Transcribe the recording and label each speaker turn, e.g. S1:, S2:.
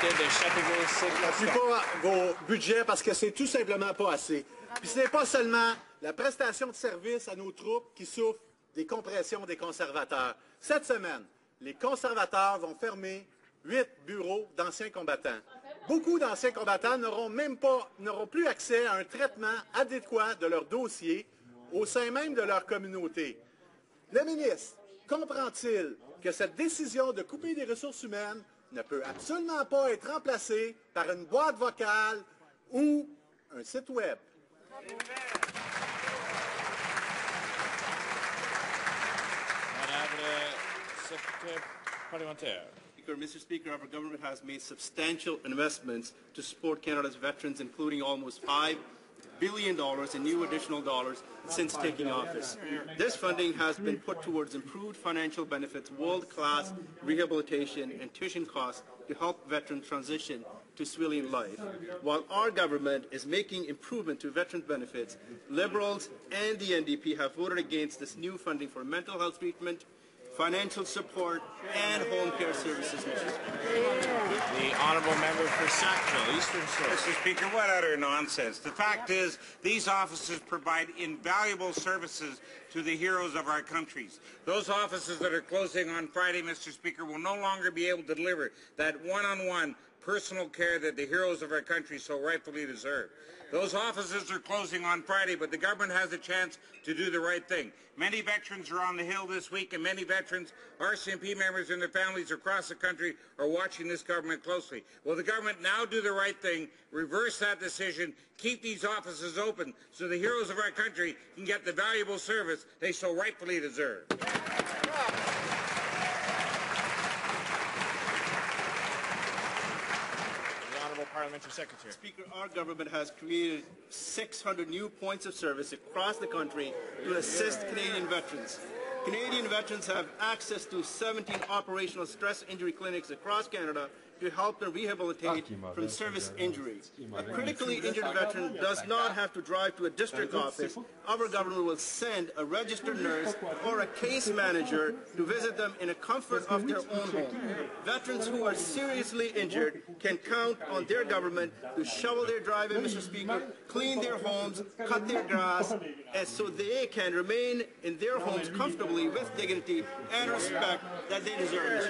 S1: député de Châteauguay-Sud.
S2: N'appuie pas vos budgets parce que c'est tout simplement pas assez. Puis ce n'est pas seulement la prestation de service à nos troupes qui souffrent des compressions des conservateurs. Cette semaine, les conservateurs vont fermer huit bureaux d'anciens combattants. Beaucoup d'anciens combattants n'auront même pas, n'auront plus accès à un traitement adéquat de leur dossier au sein même de leur communauté. Le ministre comprend-il que cette décision de couper des ressources humaines ne peut absolument pas être remplacée par une boîte vocale ou un site Web?
S1: Madame le secrétaire parlementaire.
S3: Speaker, Mr. Speaker, our government has made substantial investments to support Canada's veterans, including almost $5 billion dollars in new additional dollars since taking office. This funding has been put towards improved financial benefits, world-class rehabilitation, and tuition costs to help veterans transition to civilian life. While our government is making improvement to veteran benefits, Liberals and the NDP have voted against this new funding for mental health treatment, financial support, and home care services. Mr.
S1: The honourable member for Sackville, Eastern Shore.
S4: Mr. Speaker, what utter nonsense. The fact is, these offices provide invaluable services to the heroes of our countries. Those offices that are closing on Friday, Mr. Speaker, will no longer be able to deliver that one-on-one personal care that the heroes of our country so rightfully deserve. Those offices are closing on Friday, but the government has a chance to do the right thing. Many veterans are on the Hill this week, and many veterans, RCMP members and their families across the country are watching this government closely. Will the government now do the right thing, reverse that decision, keep these offices open so the heroes of our country can get the valuable service they so rightfully deserve?
S1: The honourable parliamentary secretary.
S3: Speaker, our government has created 600 new points of service across the country to assist Canadian veterans. Canadian veterans have access to 17 operational stress injury clinics across Canada to help them rehabilitate from service injuries. A critically injured veteran does not have to drive to a district office. Our government will send a registered nurse or a case manager to visit them in the comfort of their own home. Veterans who are seriously injured can count on their government to shovel their driveway, Mr. Speaker, clean their homes, cut their grass, and so they can remain in their homes comfortably with dignity and respect that they deserve.